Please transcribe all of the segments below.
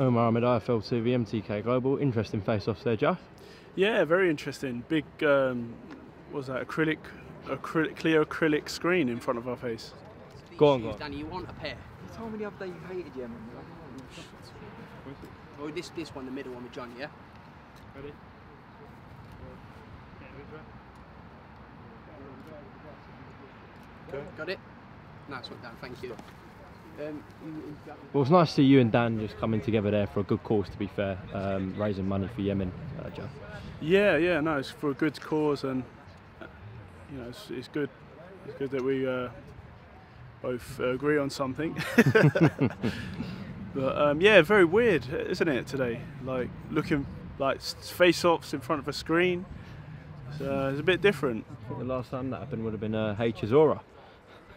Umar Ahmed, IFL TV, MTK Global. Interesting face-offs there, Jeff. Yeah, very interesting. Big, um, what was that acrylic, acrylic, clear acrylic screen in front of our face. Go on, go on. Danny, you want a pair? You told me the other day you hated Yemen. Oh, this this one, the middle one with Johnny, yeah. Ready? Got it. Nice one, Dan. Thank you. Um, you, Well, it's nice to see you and Dan just coming together there for a good cause. To be fair, um, raising money for Yemen, uh, Joe. Yeah, yeah, no, it's for a good cause, and uh, you know, it's, it's good. It's good that we uh, both uh, agree on something. but um, yeah, very weird, isn't it today? Like looking like face-offs in front of a screen. So, it's a bit different. I think the last time that happened would have been uh, Haye-Chisora.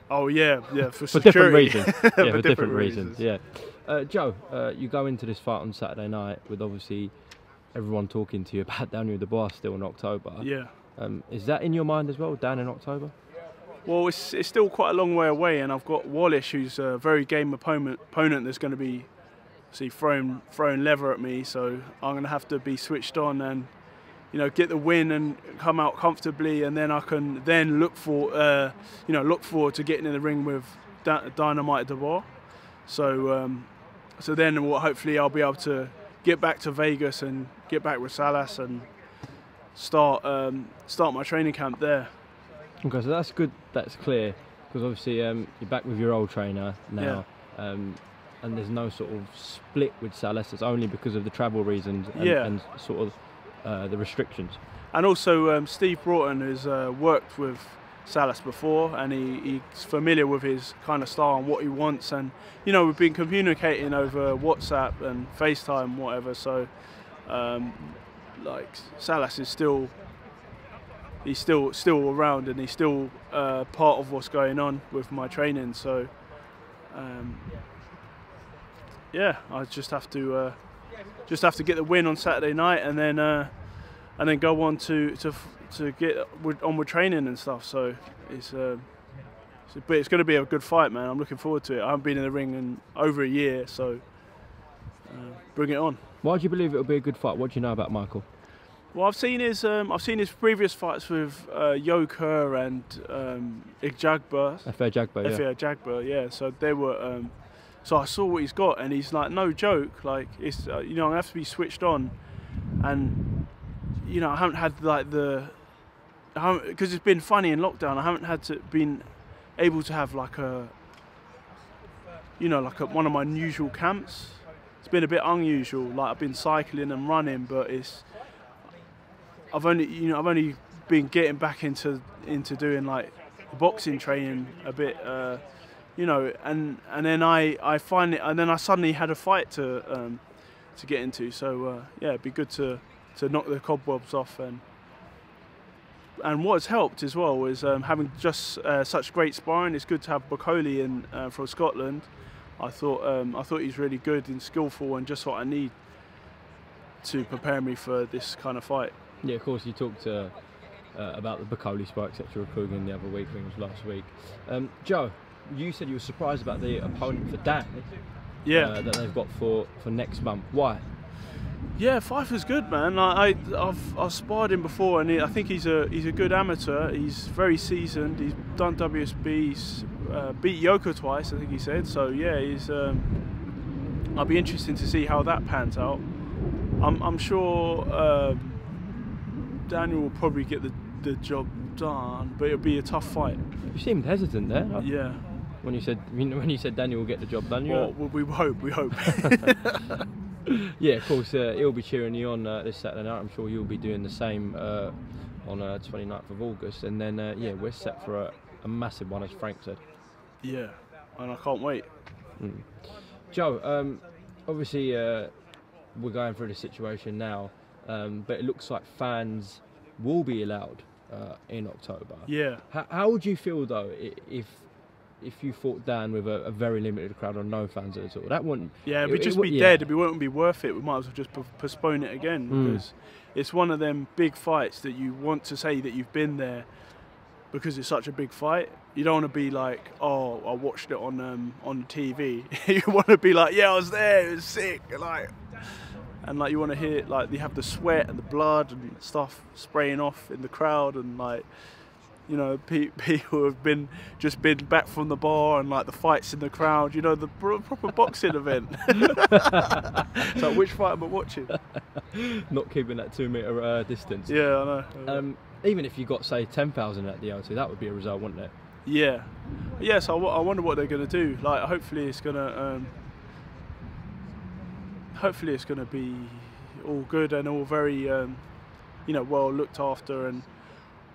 Oh yeah, yeah, for, for different reasons. Yeah, for, different, reasons. Yeah. Uh, Joe, uh, you go into this fight on Saturday night with obviously everyone talking to you about Daniel Dubois still in October. Yeah. Um, is that in your mind as well, Dan, in October? Well, it's, it's still quite a long way away, and I've got Wallisch, who's a very game opponent, opponent that's going to be see throwing throwing lever at me. So I'm going to have to be switched on and you know get the win and come out comfortably, and then I can then look for uh, you know look forward to getting in the ring with Dynamite Dubois. So um, so then hopefully I'll be able to get back to Vegas and get back with Salas and start um, start my training camp there. Okay, so that's good. That's clear because obviously um, you're back with your old trainer now, um, and there's no sort of split with Salas. It's only because of the travel reasons and, Yeah. and sort of uh, the restrictions. And also, um, Steve Broughton has uh, worked with Salas before, and he, he's familiar with his kind of style and what he wants. And you know, we've been communicating over WhatsApp and FaceTime, whatever. So, um, like Salas is still he's still still around, and he's still uh, part of what's going on with my training. So, um, yeah, I just have to uh, just have to get the win on Saturday night, and then. Uh, and then go on to to to get with, on with training and stuff. So it's, uh, it's but it's going to be a good fight, man. I'm looking forward to it. I haven't been in the ring in over a year, so uh, bring it on. Why do you believe it'll be a good fight? What do you know about Michael? Well, I've seen his um, I've seen his previous fights with uh, Yo Kerr and um, Igjagba, Efe Ajagba, yeah. Efe Ajagba, yeah. So they were. Um, so I saw what he's got, and he's like no joke. Like it's uh, you know I have to be switched on, and you know I haven't had like the because it's been funny in lockdown. I haven't had to been able to have like a you know like a, one of my usual camps. It's been a bit unusual. Like I've been cycling and running, but it's I've only you know I've only been getting back into into doing like boxing training a bit. Uh, you know, and and then I I find it, and then I suddenly had a fight to um, to get into. So uh, yeah, it'd be good to to knock the cobwebs off and and what has helped as well is um, having just uh, such great sparring. It's good to have Bocoli in uh, from Scotland. I thought um, I thought he's really good and skillful and just what I need to prepare me for this kind of fight. Yeah, of course. You talked uh, uh, about the Bacoli spike, etc. Kugan the other week. I think it was last week. Um, Joe, you said you were surprised about the opponent for Dan. Yeah. uh, that they've got for, for next month. Why? Yeah, Pfeifer's good, man. I, I I've, I've sparred him before, and he, I think he's a he's a good amateur. He's very seasoned. He's done WSB. He's uh, beat Yoka twice, I think he said. So yeah, he's. Um, I'll be interested to see how that pans out. I'm I'm sure um, Daniel will probably get the, the job done, but it'll be a tough fight. You seemed hesitant there. Yeah. When you said when you said Daniel will get the job done, you Well, we we hope. We hope. yeah, of course, uh, he'll be cheering you on uh, this Saturday night. I'm sure you'll be doing the same uh, on uh, 29th of August. And then, uh, yeah, we're set for a, a massive one, as Frank said. yeah, and I can't wait. Mm. Joe, um, obviously, uh, we're going through the situation now, um, but it looks like fans will be allowed uh, in October. Yeah. How, how would you feel, though, if if you fought Dan with a, a very limited crowd or no fans at all? That wouldn't. Yeah, it'd it- it just would- be yeah. dead. It wouldn't be worth it. We might as well just po- postpone it again Mm. because it's one of them big fights that you want to say that you've been there because it's such a big fight. you don't want to be like, oh, I watched it on um, on TV. you want to be like, yeah, I was there. It was sick. Like, and like you want to hear like you have the sweat and the blood and stuff spraying off in the crowd and like you know pe- people have been just been back from the bar and like the fights in the crowd you know the proper boxing event. So which fight am i watching? Not keeping that two meter uh, distance. yeah i know. Um, even if you got say ten thousand at the O2, that would be a result, wouldn't it? yeah. Yes I, wo- I wonder what they're going to do. Like hopefully it's going to um, hopefully it's going to be all good and all very um, you know well looked after and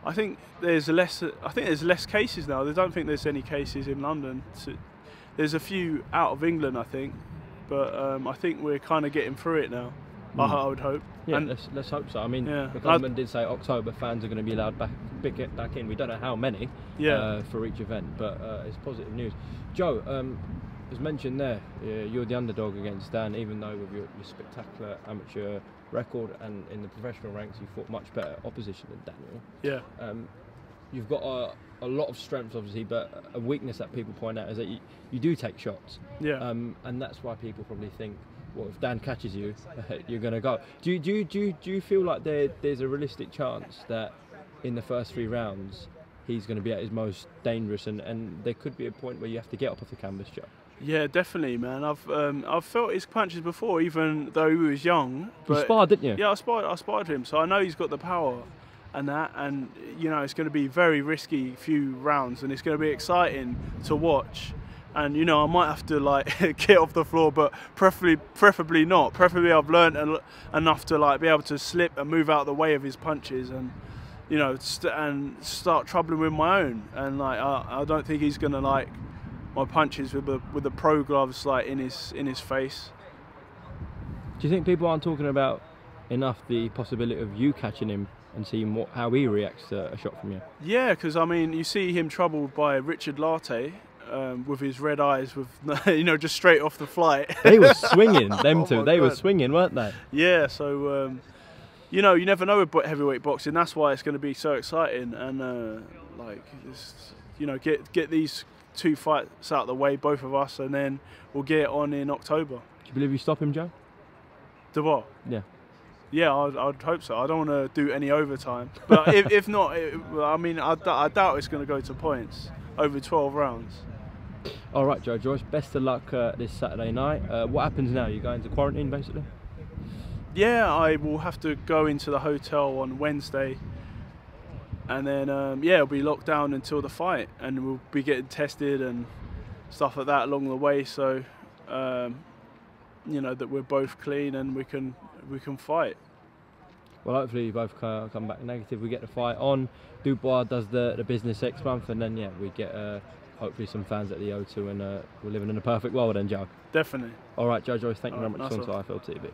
I think there's less I think there's less cases now I don't think there's any cases in London to, there's a few out of England I think but um, I think we're kind of getting through it now I, Mm. I would hope Yeah, and let's, let's hope so. I mean, Yeah. the government did say October fans are going to be allowed back back, back in. We don't know how many Yeah. uh, for each event, but uh, it's positive news. Joe, um, as mentioned there, uh, you're the underdog against Dan, even though with your, your spectacular amateur record and in the professional ranks, you fought much better opposition than Daniel. yeah Um, you've got a, a lot of strengths, obviously, but a weakness that people point out is that you, you do take shots. yeah Um, and that's why people probably think, well, if Dan catches you, you're going to go. Do you, do, you, do, you, do you feel like there, there's a realistic chance that in the first three rounds he's going to be at his most dangerous and, and there could be a point where you have to get up off the canvas, Joe? Yeah definitely man I've um, I've felt his punches before even though he was young You sparred, didn't you? Yeah, I spied, I spied him, so I know he's got the power and that, and you know it's going to be very risky few rounds, and it's going to be exciting to watch. And you know I might have to like get off the floor, but preferably, preferably not. Preferably I've learned en- enough to like be able to slip and move out of the way of his punches, and you know st- and start troubling with my own. And like I, I don't think he's going to like my punches with the with the pro gloves like in his in his face. Do you think people aren't talking about enough the possibility of you catching him and seeing what, how he reacts to a shot from you? Yeah, because I mean, you see him troubled by Richard Lartey um, with his red eyes, with you know, just straight off the flight. They were swinging, them Oh two. They were swinging, weren't they? yeah, so um, you know, you never know with heavyweight boxing. That's why it's going to be so exciting, and uh, like, you know, get get these two fights out of the way, both of us, and then we'll get it on in October. Do you believe you stop him, Joe? What? Yeah. Yeah, I'd, I'd hope so. I don't want to do any overtime, but if, if not, it, I mean, I doubt it's going to go to points over 12 rounds. All right, Joe Joyce. Best of luck uh, this Saturday night. Uh, what happens now? You go into quarantine, basically. Yeah, I will have to go into the hotel on Wednesday, and then um, yeah, it'll be locked down until the fight, and we'll be getting tested and stuff like that along the way. So, um, you know that we're both clean and we can we can fight. Well, hopefully you both come back negative. We get the fight on. Dubois does the, the business next month, and then yeah, we get uh, hopefully some fans at the O2, and uh, we're living in a perfect world. Then, Joe. Definitely. All right, Joe Joyce. Thank you very right, much nice for coming to IFL TV.